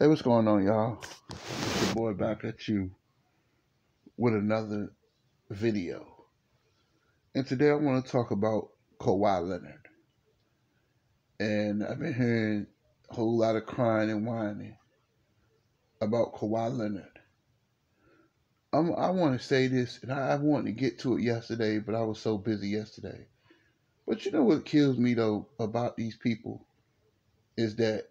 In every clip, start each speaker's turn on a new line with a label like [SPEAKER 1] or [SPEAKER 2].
[SPEAKER 1] Hey, what's going on, y'all? It's your boy back at you with another video. And today I want to talk about Kawhi Leonard. And I've been hearing a whole lot of crying and whining about Kawhi Leonard. I'm, i want to say this, and I, I wanted to get to it yesterday, but I was so busy yesterday. But you know what kills me, though, about these people is that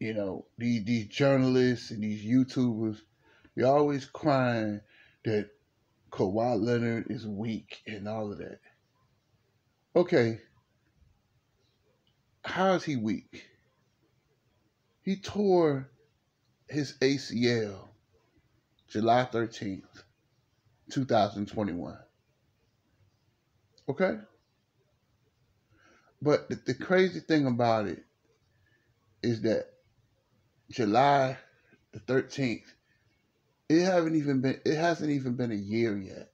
[SPEAKER 1] you know, these these journalists and these YouTubers, they're always crying that Kawhi Leonard is weak and all of that. Okay, how is he weak? He tore his ACL July 13th, 2021. Okay? But the, the crazy thing about it is that July the 13th, it haven't even been it hasn't even been a year yet.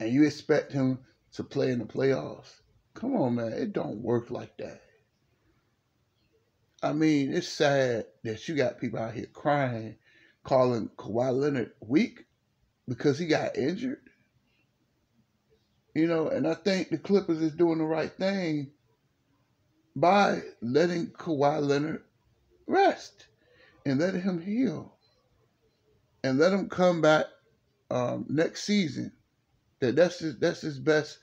[SPEAKER 1] And you expect him to play in the playoffs? Come on, man. It don't work like that. I mean, it's sad that you got people out here crying, calling Kawhi Leonard weak because he got injured. You know, and I think the Clippers is doing the right thing by letting Kawhi Leonard rest and let him heal and let him come back um, next season. That that's his, that's his best.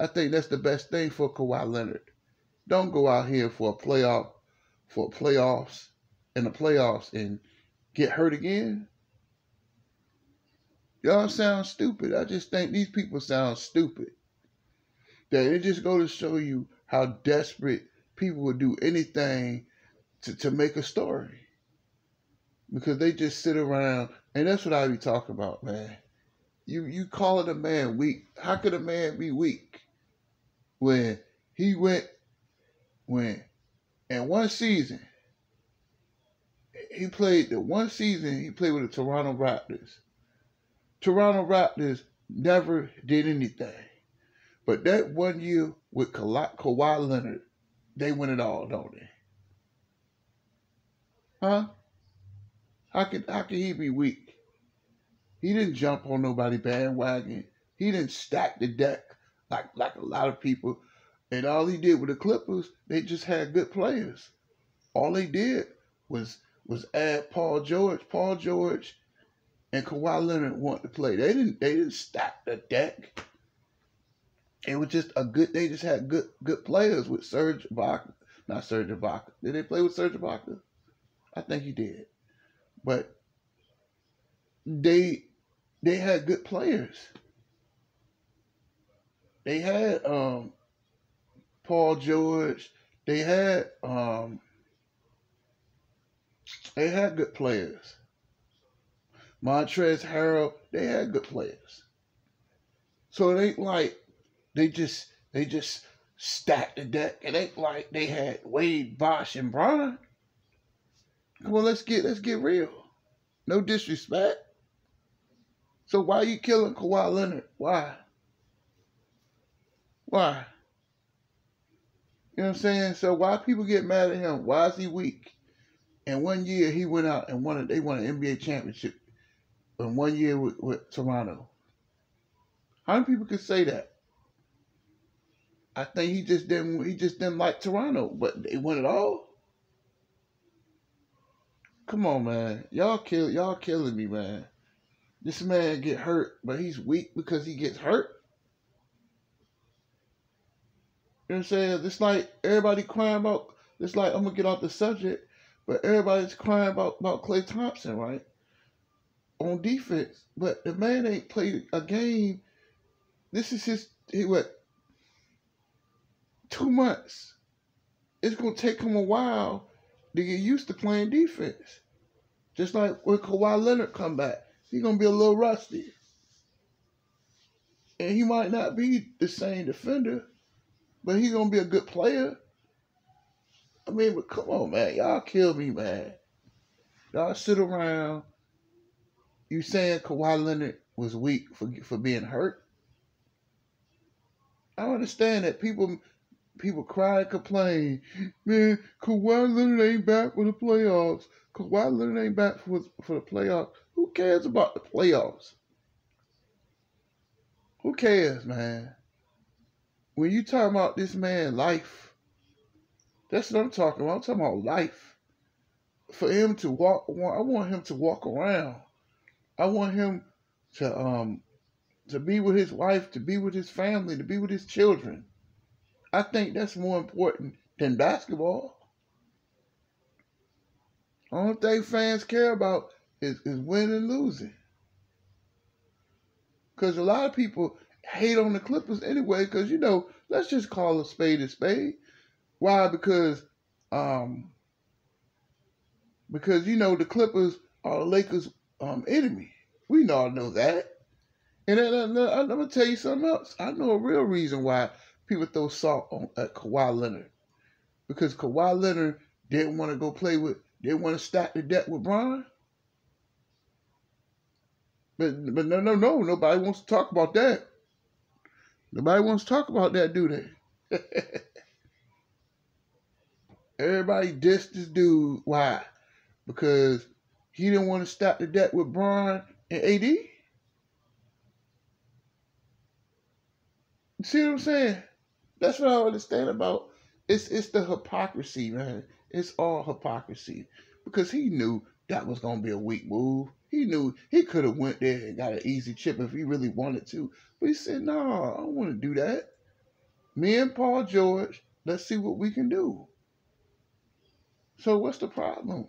[SPEAKER 1] I think that's the best thing for Kawhi Leonard. Don't go out here for a playoff, for playoffs, and the playoffs and get hurt again. Y'all sound stupid. I just think these people sound stupid. That it just go to show you how desperate people would do anything to, to make a story. Because they just sit around and that's what I be talking about, man. You you calling a man weak. How could a man be weak? When he went when in one season he played the one season he played with the Toronto Raptors. Toronto Raptors never did anything. But that one year with Ka- Kawhi Leonard, they win it all, don't they? Huh? How could how could he be weak? He didn't jump on nobody bandwagon. He didn't stack the deck like like a lot of people. And all he did with the Clippers, they just had good players. All they did was was add Paul George. Paul George and Kawhi Leonard want to play. They didn't they didn't stack the deck. It was just a good. They just had good good players with Serge Ibaka. Not Serge Ibaka. Did they play with Serge Ibaka? I think he did. But they they had good players. They had um Paul George. They had um they had good players. Montrezl Harrell, they had good players. So it ain't like they just they just stacked the deck. It ain't like they had Wade, Bosh, and Bron. On, let's get let's get real. No disrespect. So why are you killing Kawhi Leonard? Why? Why? You know what I'm saying? So why people get mad at him? Why is he weak? And one year he went out and won. A, they won an NBA championship. In one year with, with Toronto. How many people could say that? I think he just didn't. He just didn't like Toronto, but they won it all. Come on, man. Y'all kill y'all killing me, man. This man get hurt, but he's weak because he gets hurt. You know what I'm saying? It's like everybody crying about it's like I'm gonna get off the subject, but everybody's crying about, about Klay Thompson, right? On defense. But the man ain't played a game. This is his he what two months. It's gonna take him a while to get used to playing defense. Just like when Kawhi Leonard come back, he's gonna be a little rusty. And he might not be the same defender, but he's gonna be a good player. I mean, but come on, man. Y'all kill me, man. Y'all sit around. You saying Kawhi Leonard was weak for for being hurt? I understand that people people cry and complain, man, Kawhi Leonard ain't back for the playoffs. Kawhi Leonard ain't back for, for the playoffs. Who cares about the playoffs? Who cares, man? When you talk about this man life, that's what I'm talking about. I'm talking about life. For him to walk, I want him to walk around. I want him to um to be with his wife, to be with his family, to be with his children. I think that's more important than basketball. Only thing fans care about is, is winning and losing. Because a lot of people hate on the Clippers anyway, because, you know, let's just call a spade a spade. Why? Because, um, because, you know, the Clippers are the Lakers' um, enemy. We all know that. And I'm going to tell you something else. I know a real reason why people throw salt on, at Kawhi Leonard. Because Kawhi Leonard didn't want to go play with, didn't want to stack the deck with Bron. But, but no, no, no. Nobody wants to talk about that. Nobody wants to talk about that, do they? Everybody dissed this dude. Why? Because he didn't want to stack the deck with Bron and AD. See what I'm saying? That's what I understand about it's it's the hypocrisy, man. It's all hypocrisy. Because he knew that was gonna be a weak move. He knew he could have went there and got an easy chip if he really wanted to. But he said, no, nah, I don't want to do that. Me and Paul George, let's see what we can do. So what's the problem?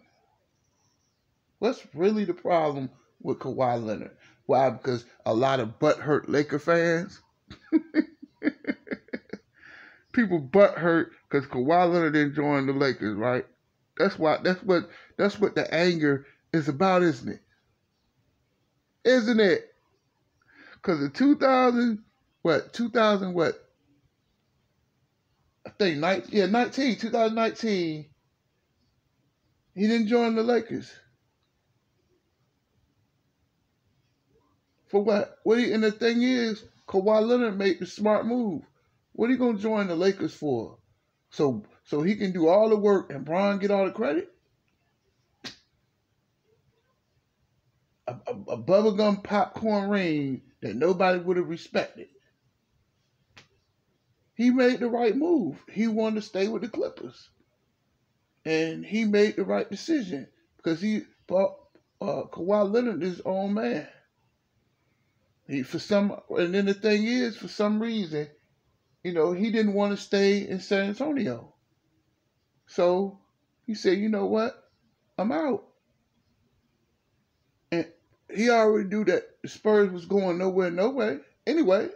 [SPEAKER 1] What's really the problem with Kawhi Leonard? Why? Because a lot of butthurt Laker fans people butt hurt because Kawhi Leonard didn't join the Lakers, right? That's why. That's what. That's what the anger is about, isn't it? Isn't it? Because in 2000, what 2000, what? I think 19, yeah, 19, 2019. He didn't join the Lakers. For what? What? And the thing is, Kawhi Leonard made the smart move. What are you gonna join the Lakers for? So so he can do all the work and Bron get all the credit? A, a, a bubblegum popcorn ring that nobody would have respected. He made the right move. He wanted to stay with the Clippers. And he made the right decision because he bought uh, Kawhi Leonard his own man. He for some and then the thing is, for some reason, you know, he didn't want to stay in San Antonio. So he said, you know what? I'm out. And he already knew that the Spurs was going nowhere, no way. Anyway.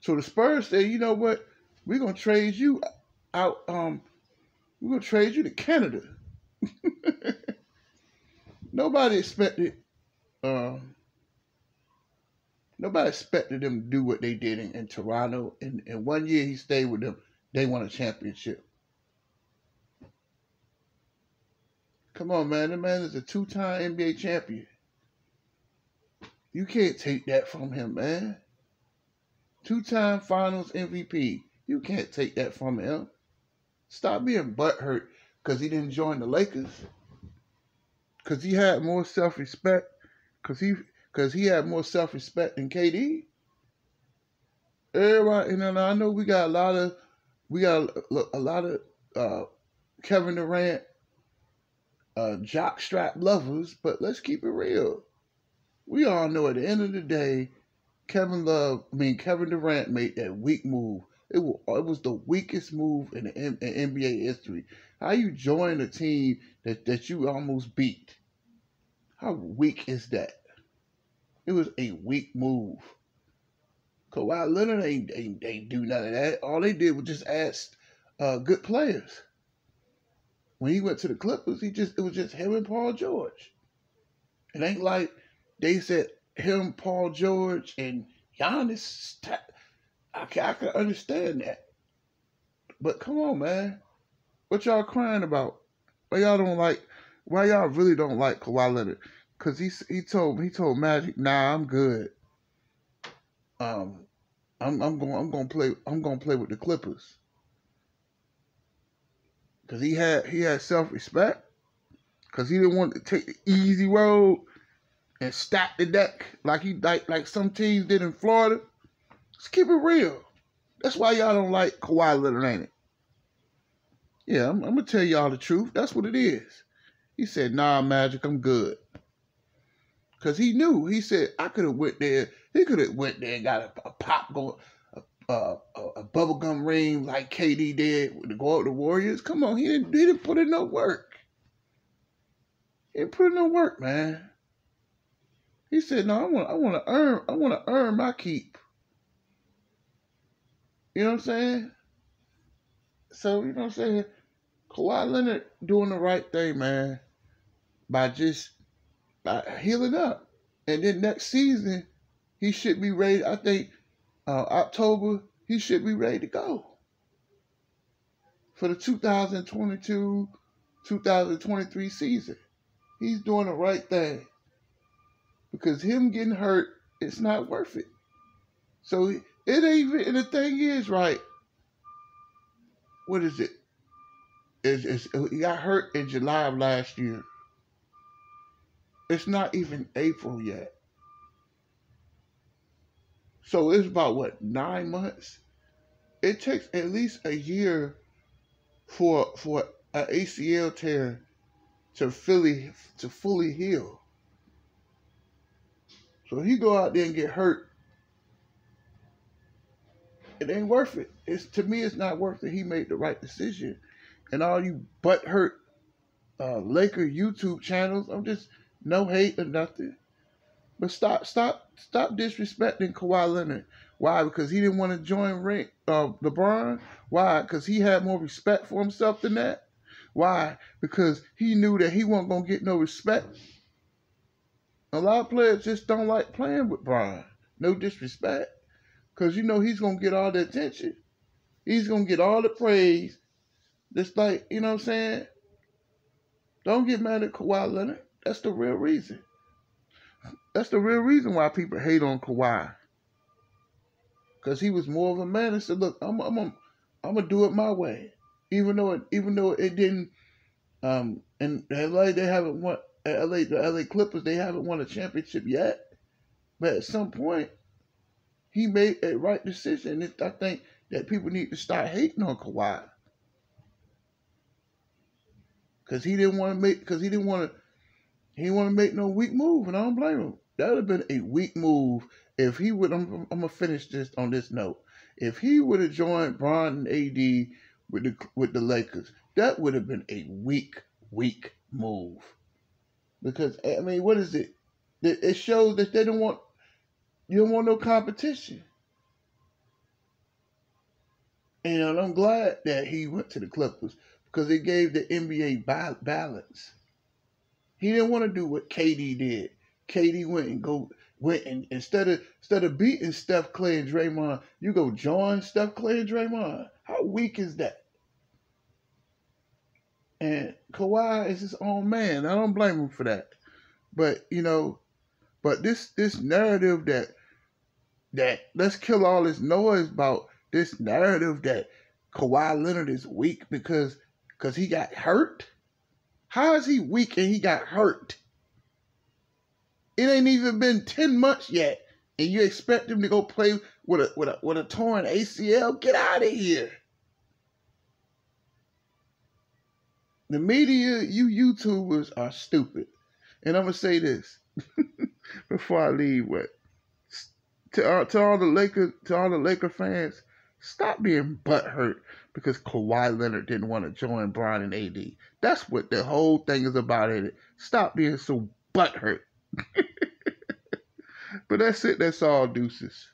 [SPEAKER 1] So the Spurs said, you know what? We're gonna trade you out, um, we're gonna trade you to Canada. Nobody expected um Nobody expected them to do what they did in, in Toronto. And, and one year he stayed with them. They won a championship. Come on, man. The man is a two time NBA champion. You can't take that from him, man. Two time finals MVP. You can't take that from him. Stop being butthurt because he didn't join the Lakers. Because he had more self respect. Because he because he had more self respect than KD. Everybody, and I know we got a lot of we got a, lot of uh, Kevin Durant uh, jock strap lovers, but let's keep it real. We all know at the end of the day, Kevin Love, I mean Kevin Durant made that weak move. It was, it was the weakest move in, the, in NBA history. How you join a team that, that you almost beat? How weak is that? It was a weak move. Kawhi Leonard ain't, ain't, ain't do none of that. All they did was just ask uh, good players. When he went to the Clippers, he just it was just him and Paul George. It ain't like they said him, Paul George, and Giannis. I can, I can understand that. But come on, man. What y'all crying about? Why y'all don't like? Why y'all really don't like Kawhi Leonard? Cause he he told he told Magic, nah, I'm good. Um, I'm I'm going I'm going to play I'm going to play with the Clippers. Cuz he had he had self-respect cuz he didn't want to take the easy road and stack the deck like he like like some teams did in Florida. Let's keep it real. That's why y'all don't like Kawhi Leonard, ain't it? Yeah, I'm, I'm gonna tell y'all the truth. That's what it is. He said, "Nah, Magic, I'm good." Cause he knew. He said, "I could have went there. He could have went there and got a, a pop going, a, a, a bubblegum ring like KD did to go out the Warriors. Come on, he didn't. He didn't put in no work. He didn't put in no work, man. He said, "No, I want. I want to earn. I want to earn my keep." You know what I'm saying? So you know what I'm saying. Kawhi Leonard doing the right thing, man, by just by healing up, and then next season he should be ready. I think uh, October he should be ready to go for the 2022 2023 season. He's doing the right thing because him getting hurt, it's not worth it. So it ain't even. And the thing is, right? What is it? It's, it's, he got hurt in July of last year. It's not even April yet. So it's about what nine months. It takes at least a year for for an ACL tear to fully to fully heal. So he go out there and get hurt. It ain't worth it. It's to me, it's not worth it. He made the right decision and all you butt hurt uh, Laker YouTube channels. I'm just no hate or nothing. But stop, stop, stop disrespecting Kawhi Leonard. Why? Because he didn't want to join Ring, uh, LeBron. Why? Because he had more respect for himself than that. Why? Because he knew that he wasn't gonna get no respect. A lot of players just don't like playing with Bron. No disrespect. Because you know he's gonna get all the attention. He's gonna get all the praise just like, you know what I'm saying? Don't get mad at Kawhi Leonard. That's the real reason. That's the real reason why people hate on Kawhi. Because he was more of a man and said, look, I'm, I'm, I'm, I'm to do it my way. Even though it, even though it didn't, um, in LA, they haven't won, LA, the LA Clippers, they haven't won a championship yet. But at some point, he made a right decision. I think that people need to start hating on Kawhi because he didn't want to make because he didn't want to he didn't want to make no weak move, and I don't blame him. That would have been a weak move if he would. I'm, I'm gonna finish this on this note. If he would have joined Bron and AD with the with the Lakers, that would have been a weak, weak move. Because I mean, what is it? It shows that they don't want you don't want no competition. And I'm glad that he went to the Clippers because it gave the NBA balance. He didn't want to do what KD did. KD went and go went and instead of instead of beating Steph Klay and Draymond, you go join Steph Klay and Draymond. How weak is that? And Kawhi is his own man. I don't blame him for that. But you know, but this this narrative that that let's kill all this noise about this narrative that Kawhi Leonard is weak because because he got hurt? How is he weak and he got hurt? It ain't even been 10 months yet. And you expect him to go play with a with a with a torn ACL? Get out of here. The media, you YouTubers are stupid. And I'm gonna say this before I leave. What to uh, to all the Laker to all the Laker fans, stop being butthurt because Kawhi Leonard didn't want to join Bron and AD. That's what the whole thing is about. It. Stop being so butthurt. but that's it. That's all, deuces.